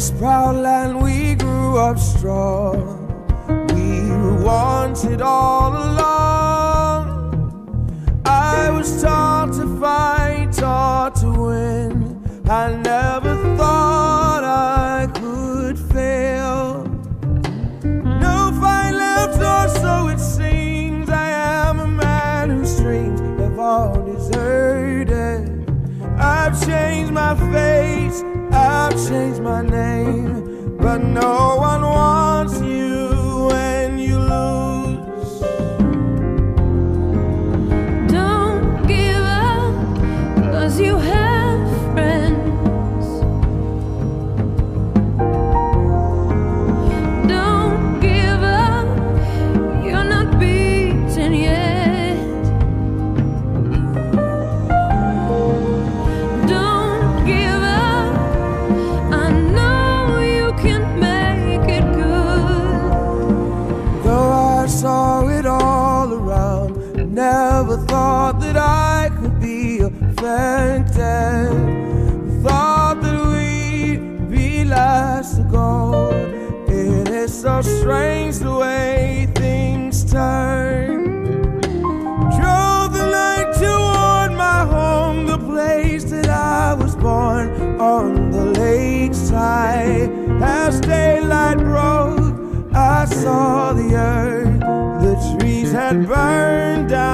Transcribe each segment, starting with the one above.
this proud land we grew up strong. We were wanted all along. I was taught to fight, taught to win. I change my name, but no one wants you. dead. Thought that we'd be last to go. It is so strange the way things turn. Drove the night toward my home, the place that I was born on the lakeside. As daylight broke, I saw the earth, the trees had burned down.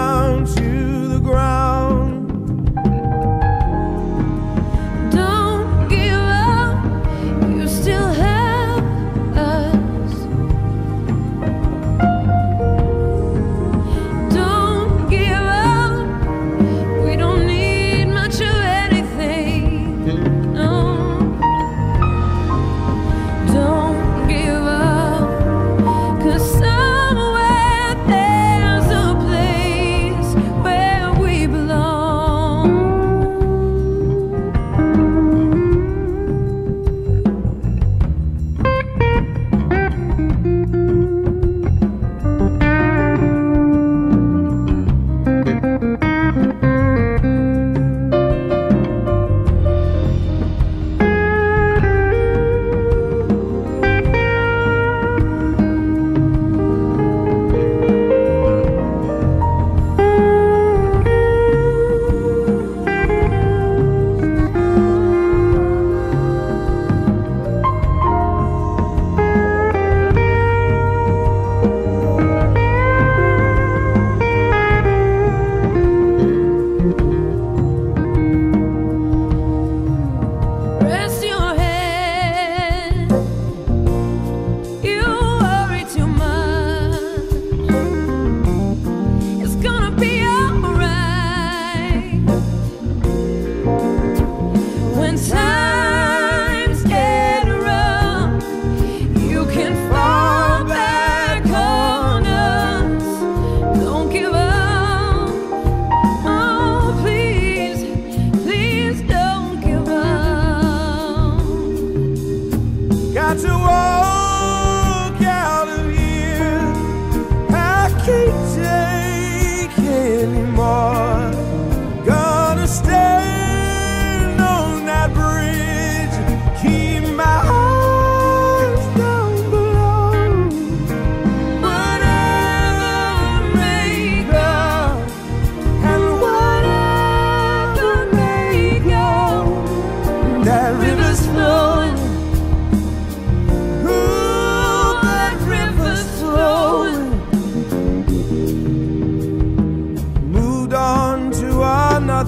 to all.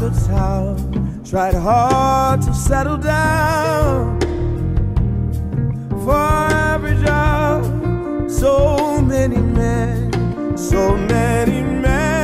other town. Tried hard to settle down. For every job, so many men, so many men.